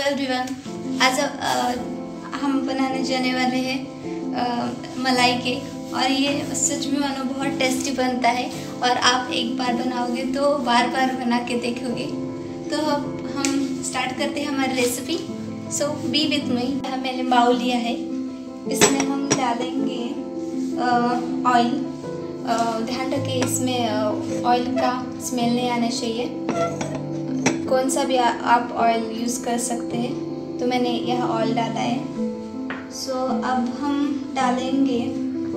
Everyone आज हम बनाने जाने वाले हैं मलाई केक। और ये सच में मानो बहुत टेस्टी बनता है। और आप एक बार बनाओगे तो बार बार बना के देखोगे। तो अब हम स्टार्ट करते हैं हमारी recipe so be with me मैंने बाउल लिया है। इसमें हम डालेंगे ऑयल ध्यान रखें इसमें ऑयल का स्मेल नहीं आना चाहिए। कौन सा भी आ, आप ऑयल यूज़ कर सकते हैं। तो मैंने यह ऑयल डाला है। सो so, अब हम डालेंगे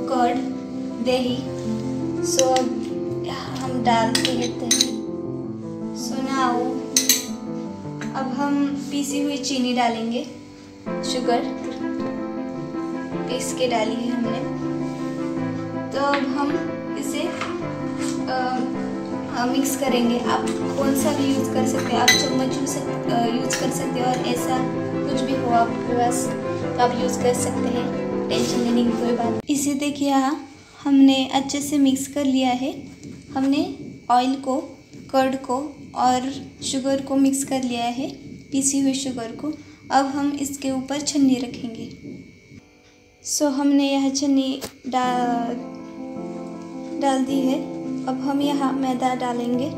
कर्ड दही। सो so, अब हम डाल के लेते हैं। सो so, नाउ अब हम पीसी हुई चीनी डालेंगे। शुगर पीस के डाली है हमने। तो अब हम इसे मिक्स करेंगे, आप कौन सा भी यूज़ कर सकते हैं, आप चम्मच यूज़ यूज़ कर सकते हो और ऐसा कुछ भी हो आपके पास तो आप यूज़ कर सकते हैं टेंशन लेने की कोई बात इसे देखिए हमने अच्छे से मिक्स कर लिया है। हमने ऑयल को कर्ड को और शुगर को मिक्स कर लिया है, पीसी हुई शुगर को। अब हम इसके ऊपर छन्नी रखेंगे। सो हमने यह छन्नी डाल डाल दी है। अब हम यहाँ मैदा डालेंगे।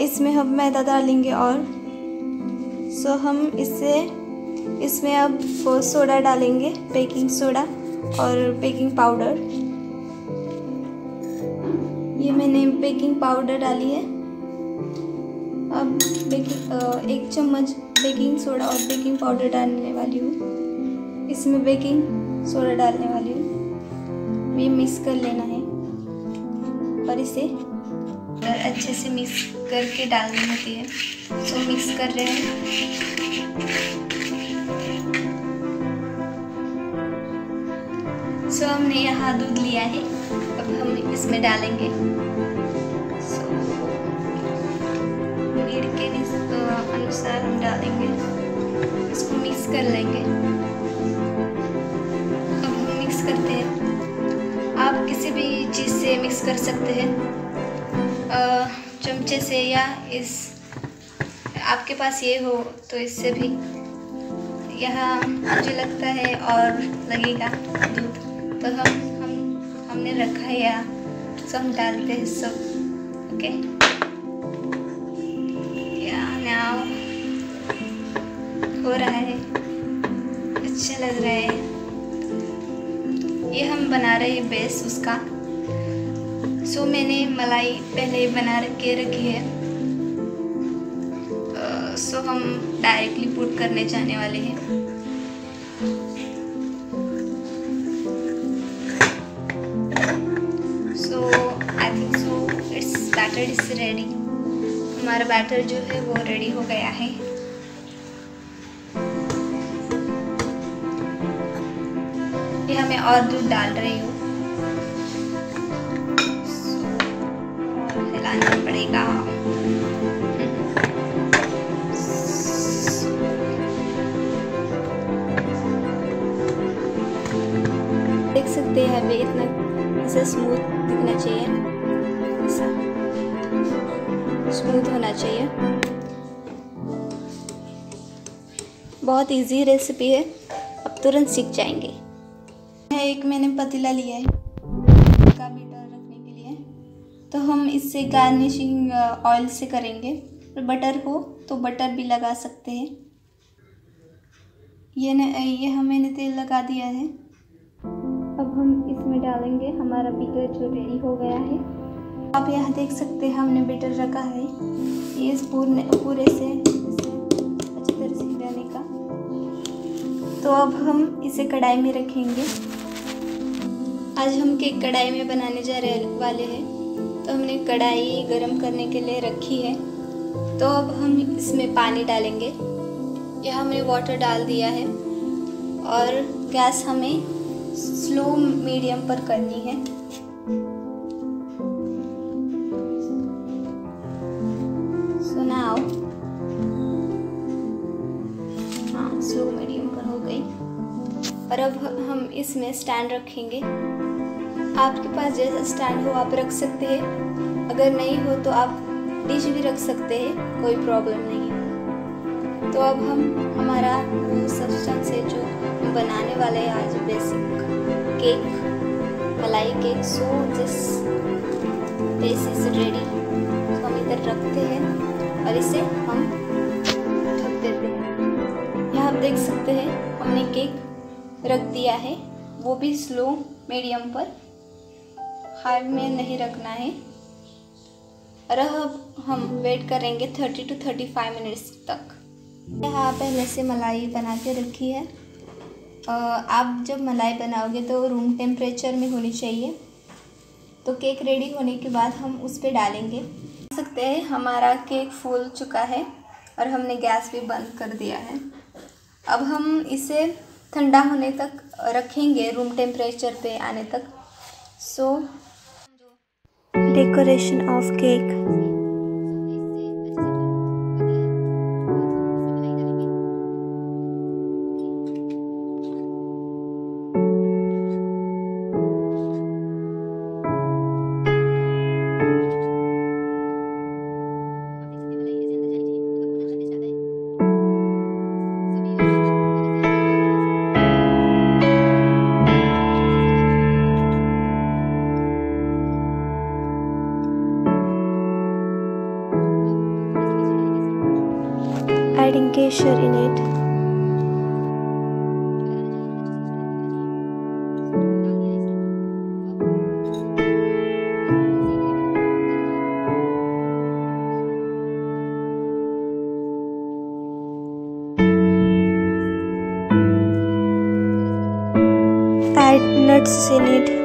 इसमें हम मैदा डालेंगे और सो हम इससे इसमें अब सोडा डालेंगे, बेकिंग सोडा और बेकिंग पाउडर। ये मैंने बेकिंग पाउडर डाली है। अब एक चम्मच बेकिंग सोडा और बेकिंग पाउडर डालने वाली हूँ। इसमें बेकिंग सोडा डालने वाली हूँ। ये मिक्स कर लेना है और इसे अच्छे से मिक्स करके डालनी होती है। तो मिक्स कर रहे हैं। सो हमने यहाँ दूध लिया है। अब हम इसमें डालेंगे। के अनुसार हम डालेंगे। इसको मिक्स कर लेंगे। अब हम मिक्स करते हैं। आप किसी भी चीज़ से मिक्स कर सकते हैं। चमचे से या इस, आपके पास ये हो तो इससे भी। यहाँ मुझे लगता है और लगेगा दूध। तो हम हम, हमने रखा है तो हम डालते हैं सब। ओके? रहे हैं बेस उसका। सो मैंने मलाई पहले बना के रखी है। सो हम डायरेक्टली पुट करने जाने वाले हैं। So I think so it's batter is ready हमारा बैटर जो है वो रेडी हो गया है। ये हमें और दूध डाल रही हूँ। हिलाना पड़ेगा। देख सकते हैं अभी इतना ऐसा स्मूथ दिखना चाहिए। स्मूथ होना चाहिए। बहुत इजी रेसिपी है। अब तुरंत सीख जाएँगे। एक मैंने पतीला लिया है। का बीटर रखने के लिए। तो हम इससे गार्निशिंग ऑयल से करेंगे। बटर हो तो बटर भी लगा सकते हैं। ये न, ये हम तेल लगा दिया है। अब हम इसमें डालेंगे, हमारा बीटर जो रेडी हो गया है। आप यहाँ देख सकते हैं, हमने बीटर रखा है। ये पूरे पूरे से, अच्छी तरह से हिलाने का। तो अब हम इसे कढ़ाई में रखेंगे। आज हम केक कढ़ाई में बनाने जा रहे वाले हैं। तो हमने कढ़ाई गरम करने के लिए रखी है। तो अब हम इसमें पानी डालेंगे। यह हमने वाटर डाल दिया है। और गैस हमें स्लो मीडियम पर करनी है। हाँ स्लो मीडियम पर हो गई। और अब हम इसमें स्टैंड रखेंगे। आपके पास जैसा स्टैंड हो, आप रख सकते हैं। अगर नहीं हो तो आप डिश भी रख सकते हैं, कोई प्रॉब्लम नहीं तो अब हम, हमारा सब्सटेंस है जो बनाने वाले हैं आज बेसिक केक मलाई cake so this this is ready तो हम इधर रखते हैं और इसे हम ढक देते हैं। यहाँ आप देख सकते हैं, हमने केक रख दिया है, वो भी स्लो मीडियम पर। हाई में नहीं रखना है। और अब हम वेट करेंगे thirty two thirty five minutes तक। यहाँ पहले से मलाई बना के रखी है। आप जब मलाई बनाओगे तो रूम टेम्परेचर में होनी चाहिए। तो केक रेडी होने के बाद हम उस पर डालेंगे। सकते हैं हमारा केक फूल चुका है और हमने गैस भी बंद कर दिया है। अब हम इसे ठंडा होने तक रखेंगे रूम टेम्परेचर पे आने तक। So decoration of cake geisha in it. Nuts in it.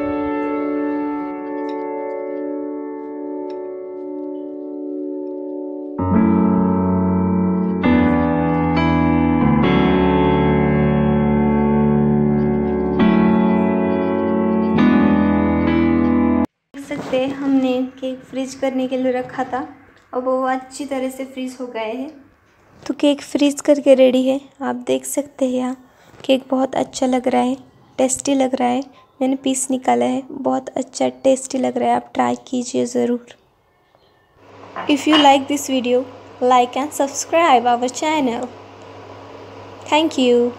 हैं हमने केक फ्रीज करने के लिए रखा था। और वो अच्छी तरह से फ्रीज हो गए हैं। तो केक फ्रीज करके रेडी है। आप देख सकते हैं यहाँ। केक बहुत अच्छा लग रहा है। टेस्टी लग रहा है। मैंने पीस निकाला है। बहुत अच्छा टेस्टी लग रहा है। आप ट्राई कीजिए ज़रूर। If you like this video like and subscribe our channel thank you